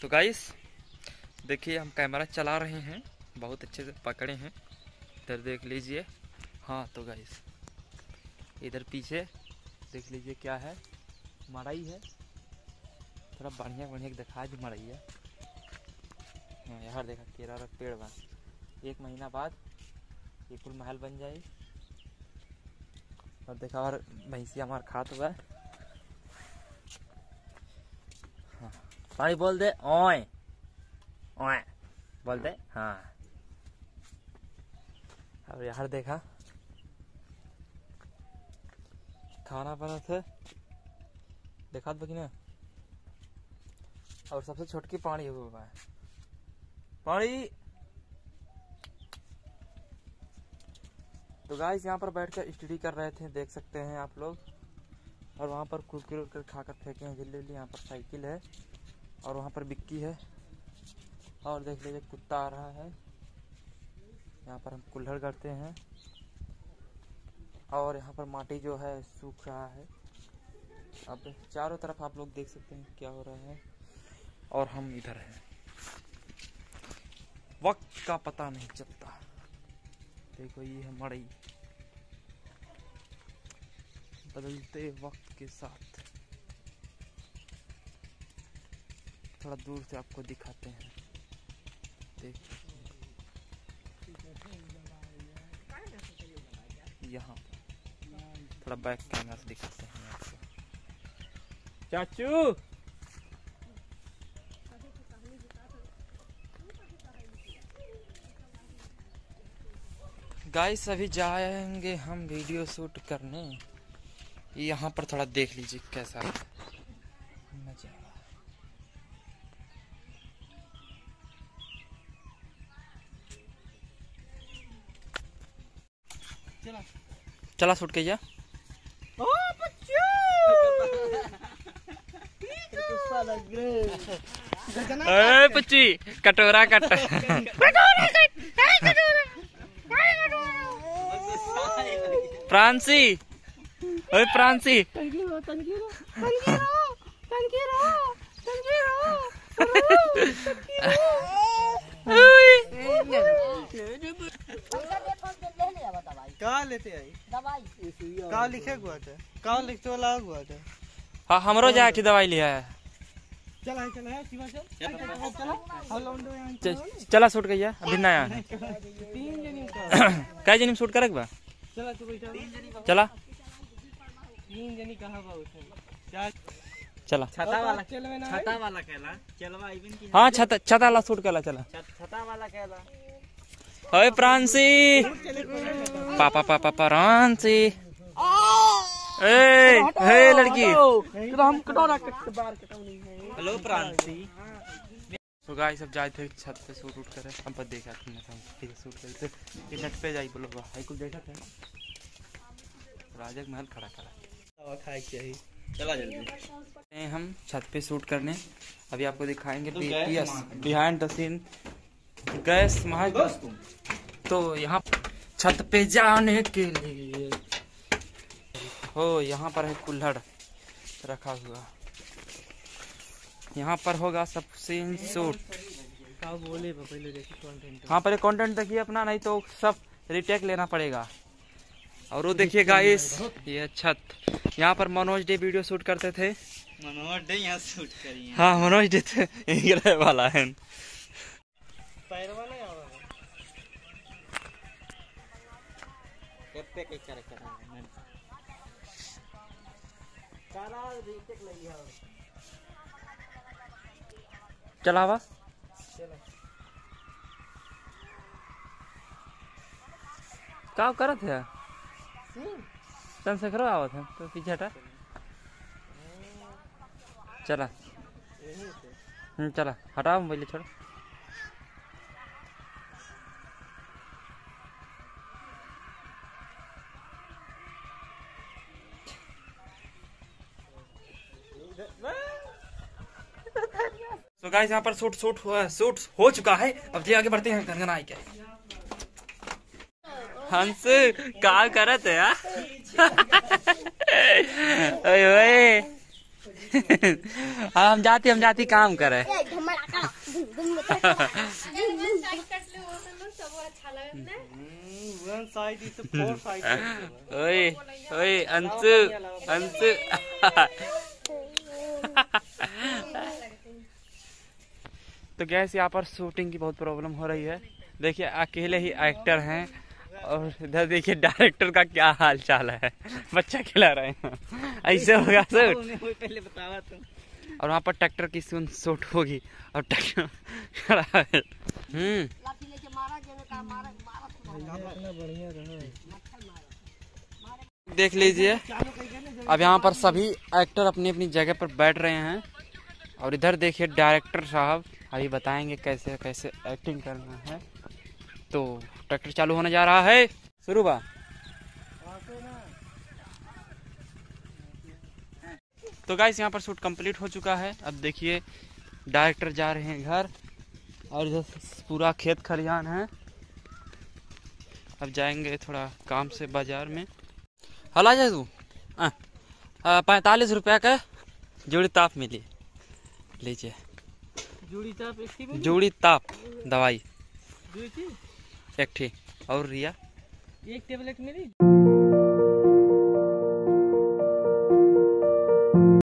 तो गाइस देखिए हम कैमरा चला रहे हैं। बहुत अच्छे से पकड़े हैं। इधर देख लीजिए। हाँ तो गाइस इधर पीछे देख लीजिए क्या है। मड़ई है। थोड़ा बढ़िया बढ़िया दिखा दी मड़ई है। हाँ यार देखा केरा का पेड़ बा एक महीना बाद ये कुल महल बन जाए और देखा, और भैंसिया हमार खात हुआ है। पानी बोल दे, ओए। ओए, बोल दे हाँ। अब यार देखा। खाना बना थे। देखा तो कि ना और सबसे छोटकी पानी हुआ है पानी? तो गाइस यहाँ पर बैठ कर स्टडी कर रहे थे, देख सकते हैं आप लोग। और वहाँ पर कुरकुरे खा कर फेंके हैं जल्दी जल्दी यहाँ पर साइकिल है। और वहाँ पर बिक्की है। और देख लीजिए, कुत्ता आ रहा है। यहाँ पर हम कुल्हड़ करते हैं। और यहाँ पर माटी जो है, सूख रहा है। अब चारों तरफ़ आप लोग देख सकते हैं क्या हो रहा है। और हम इधर हैं। वक्त का पता नहीं चलता। देखो, ये है मड़ई। बदलते वक्त के साथ। थोड़ा दूर से आपको दिखाते हैं। देख। यहाँ थोड़ा बैक कैमरा से दिखाते हैं आपको। चाचू! गाइस अभी जाएँगे हम वीडियो शूट करने। यहाँ पर थोड़ा देख लीजिए कैसा है। चला। शूट कीजिए ए पुच्ची कटोरा कट। फ्रांसी ओए फ्रांसी का लेते आई का लिखे हुआ था का लिखते वाला हुआ था हाँ हमरो जाए थी दवाई लिया है। चल शिवा कहिए अभी नया है। तीन जनी का करे बा? चला तू बैठा। चला। तीन जनी कहा बा चला। छता वाला चल में ना छता वाला कहला। चलवा इवन की हाँ छता छता ला शूट कला चला। छता वाला कहला। ओए फ्रांसी पापा पापा फ्रांसी ए हे लड़की। तो हम कटोरा कट बार कटौनी है हेलो प्रांसी। तो गाइस सब जाए थे छत पे शूट उठ करे। हम पर देखा तुमने हम है शूट करते ये छत पे जाई बोलो भाई कुछ देखा था? राजा के महल खड़ा खड़ा खाए के ही। चला जल्दी। हम छत पे शूट करने। अभी आपको दिखाएँगे बिहाइंड द। सीन गैस तो यहाँ छत पे जाने के लिए। हो यहाँ पर है कुल्हड़ रखा हुआ। यहाँ पर होगा सब सीन शूट का बोले हाँ पहले कंटेंट देखिए अपना नहीं तो सब रिटेक लेना पड़ेगा। और वो देखिए गाइस ये छत। यहाँ पर मनोज डे वीडियो शूट करते थे। मनोज डे यहाँ शूट करी हाँ। मनोज डे थे यही रहे वाला है। चलावा के करे करे सारा रीटेक लगी है? चलावा चलो का करत है चंद्रशेखर आवत है तो पीछे हटा। चला। हम्म, चला। हटाओ मोबाइल छोड़। तो गाइस यहाँ पर शूट हुआ शूट हो चुका है। अब जी आगे बढ़ते हैं गनगना के। हंस का करत है यार ओए ओए। हाँ हम जाती हम जाती काम करे। ओए ओए अंशु अंशु तो गैस यहाँ पर शूटिंग की बहुत प्रॉब्लम हो रही है। देखिए अकेले ही एक्टर हैं। और इधर देखिए डायरेक्टर का क्या हाल चाल है। बच्चा खिला रहे हैं। ऐसे होगा सर पहले बतावा तुम और वहाँ पर ट्रैक्टर की सुन शूट होगी। और ट्रैक्टर खड़ा है। हम्म। देख लीजिए। अब यहाँ पर सभी एक्टर अपनी अपनी जगह पर बैठ रहे हैं। और इधर देखिए डायरेक्टर साहब। अभी बताएँगे कैसे कैसे एक्टिंग करना है। तो ट्रैक्टर चालू होने जा रहा है। शुरू बा तो गाइस यहाँ पर शूट कंप्लीट हो चुका है। अब देखिए डायरेक्टर जा रहे हैं घर और इधर पूरा खेत खलिहान है। अब जाएँगे थोड़ा काम से बाज़ार में। हला जाए तू? पैंतालीस रुपया का जोड़ी ताप मिली। लीजिए। जुड़ी थी जोड़ी ताप दवाई। एक ठीक और रिया? एक टेबलेट मेरी?